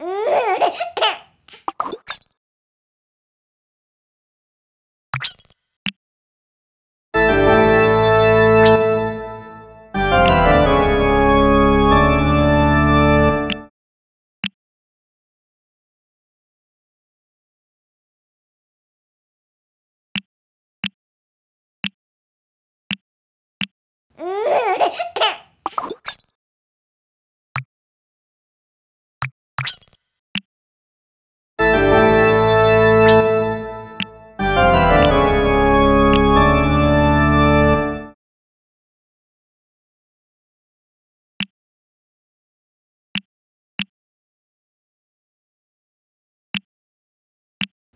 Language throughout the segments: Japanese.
Mm-hmm.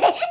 Mm-hmm.